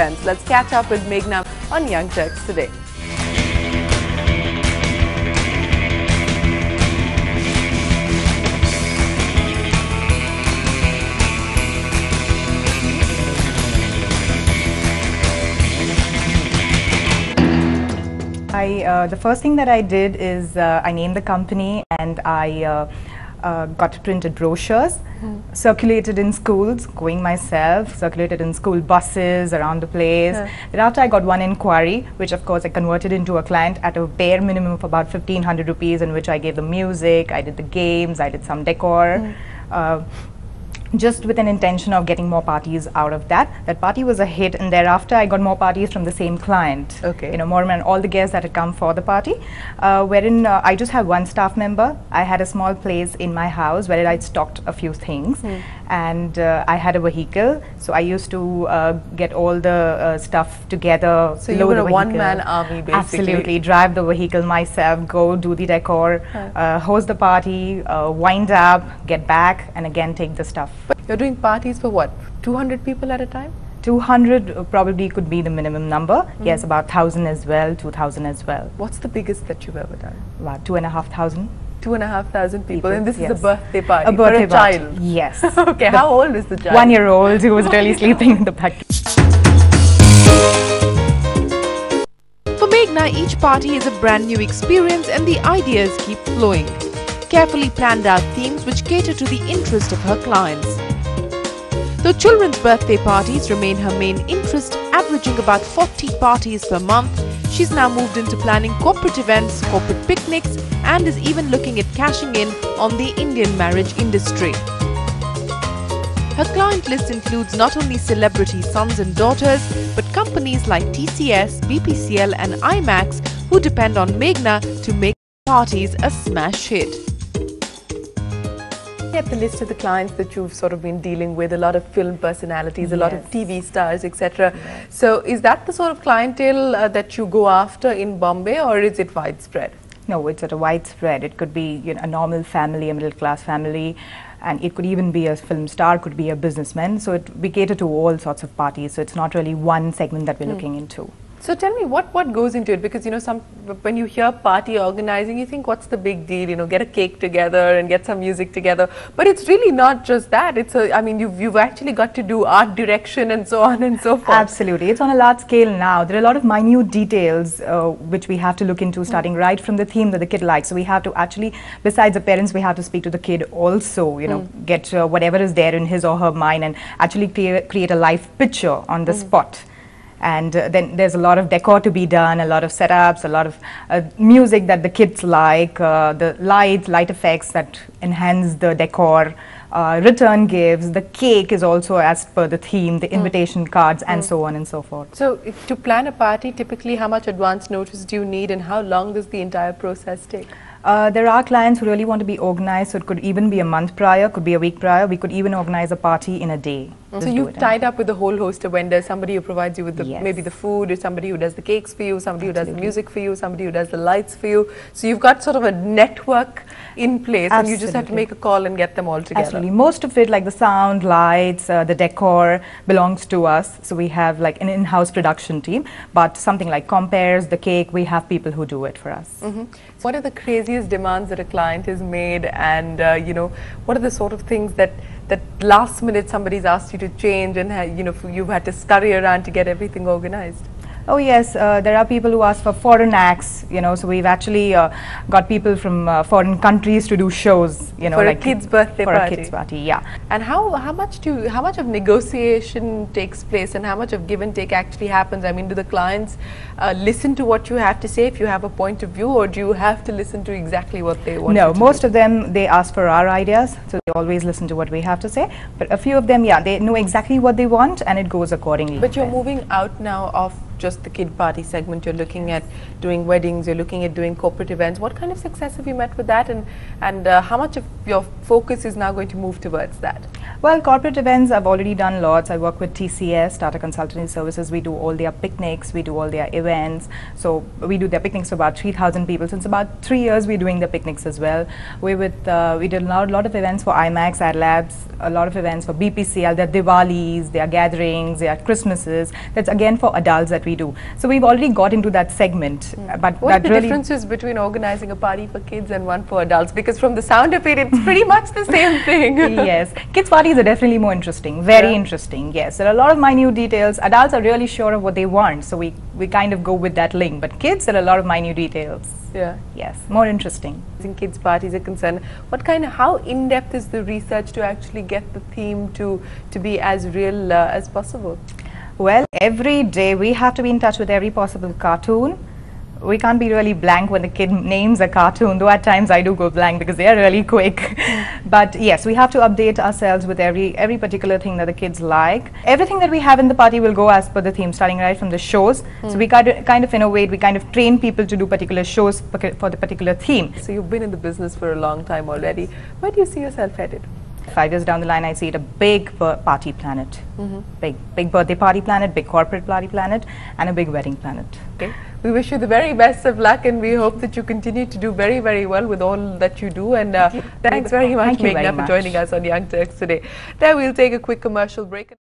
Friends, let's catch up with Meghna on Young Turks today. I, uh, the first thing that I did is uh, I named the company and I uh, uh, got printed brochures, circulated in schools, going myself, circulated in school buses around the place. after I got one inquiry, which of course I converted into a client at a bare minimum of about 1500 rupees, in which I gave the music, I did the games, I did some decor. Uh, just with an intention of getting more parties out of that. That party was a hit, and thereafter I got more parties from the same client. Okay. You know, more and all the guests that had come for the party. Uh, wherein uh, I just have one staff member. I had a small place in my house where I stocked a few things, and uh, I had a vehicle. So I used to uh, get all the uh, stuff together. So you were a one-man army, basically. Absolutely, drive the vehicle myself, go do the decor, huh. host the party, uh, wind up, get back, and again take the stuff. But you're doing parties for what? 200 people at a time? 200 uh, probably could be the minimum number. Mm -hmm. Yes, about 1,000 as well, 2,000 as well. What's the biggest that you've ever done? About 2,500. Two and a half thousand people, People, and this is yes. a birthday party A birthday for a party. child. Yes. okay, how old is the child? One year old who was really sleeping in the back. For Meghna, each party is a brand new experience and the ideas keep flowing. Carefully planned out themes which cater to the interest of her clients. Though children's birthday parties remain her main interest, averaging about 40 parties per month, she's now moved into planning corporate events, corporate picnics, and is even looking at cashing in on the Indian marriage industry. Her client list includes not only celebrity sons and daughters, but companies like TCS, BPCL, and IMAX who depend on Meghna to make parties a smash hit. Get the list of the clients that you've sort of been dealing with, a lot of film personalities, a lot of TV stars, etc. So, is that the sort of clientele uh, that you go after in Bombay, or is it widespread? No, it's at a widespread. It could be you know, a normal family, a middle class family, and it could even be a film star, could be a businessman. So it, we cater to all sorts of parties. So it's not really one segment that we're Hmm. looking into. So tell me what what goes into it because you know some when you hear party organizing you think what's the big deal you know get a cake together and get some music together but it's really not just that it's a I mean you've you've actually got to do art direction and so on and so forth. Absolutely. It's on a large scale now. There are a lot of minute details uh, which we have to look into, starting right from the theme that the kid likes. So we have to actually, besides the parents, we have to speak to the kid also, you know, get uh, whatever is there in his or her mind and actually create, create a life picture on the spot. And uh, then there's a lot of decor to be done, a lot of setups, a lot of uh, music that the kids like, uh, the lights, light effects that enhance the decor, uh, return gifts, the cake is also as per the theme, the invitation cards, and so on and so forth. So to plan a party typically how much advance notice do you need and how long does the entire process take? Uh, there are clients who really want to be organized, so it could even be a month prior, could be a week prior. We could even organize a party in a day. So you've tied up with a whole host of vendors, somebody who provides you with the, Yes. maybe the food, or somebody who does the cakes for you, somebody who does the music for you, somebody who does the lights for you. So you've got sort of a network in place and you just have to make a call and get them all together. Absolutely. Most of it, like the sound, lights, uh, the decor, belongs to us. So we have like an in-house production team. But something like comperes, the cake, we have people who do it for us. Mhm. What are the craziest demands that a client has made, and uh, you know, what are the sort of things that that last minute somebody's asked you to change, and you know, you've had to scurry around to get everything organized? Oh yes, uh, there are people who ask for foreign acts. You know, so we've actually uh, got people from uh, foreign countries to do shows. You know, For a kid's birthday for party. a kid's party. Yeah. And how how much do how much of negotiation takes place, and how much of give and take actually happens? I mean, do the clients uh, listen to what you have to say if you have a point of view, or do you have to listen to exactly what they want? No, most do? of them they ask for our ideas, so they always listen to what we have to say. But a few of them, yeah, they know exactly what they want, and it goes accordingly. But you're moving out now of just the kid party segment. You're looking at doing weddings. You're looking at doing corporate events. What kind of success have you met with that, and and uh, how much of your focus is now going to move towards that? Well, corporate events, I've already done lots. I work with TCS, Tata Consultancy Services. We do all their picnics, we do all their events. So we do their picnics for about 3,000 people. Since about three years, we're doing the picnics as well. We with uh, we did a lot, lot of events for IMAX, Ad Labs, a lot of events for BPCL. Their Diwalis, their gatherings, their Christmases. That's again for adults that we do. So we've already got into that segment. uh, But What are the really differences between organizing a party for kids and one for adults? Because from the sound of it, it's pretty much the same thing. yes, kids parties are definitely more interesting, very Yeah. interesting. Yes, there are a lot of minute details. Adults are really sure of what they want, so we, we kind of go with that link. But kids, there are a lot of minute details. yeah. Yes, more interesting. in kids parties are concerned what kind of how in depth is the research to actually get the theme to to be as real uh, as possible Well, every day we have to be in touch with every possible cartoon. We can't be really blank when the kid names a cartoon, though at times I do go blank because they are really quick. but yes, we have to update ourselves with every every particular thing that the kids like. Everything that we have in the party will go as per the theme, starting right from the shows. So we kind of, kind of innovate, we kind of train people to do particular shows for the particular theme. so you've been in the business for a long time already where do you see yourself headed Five years down the line, I see it a big party planet, big big birthday party planet, big corporate party planet, and a big wedding planet. okay. We wish you the very best of luck and we hope that you continue to do very very well with all that you do. And uh, thanks very much Thank Meghna for joining us on Young Turks today. Now we'll take a quick commercial break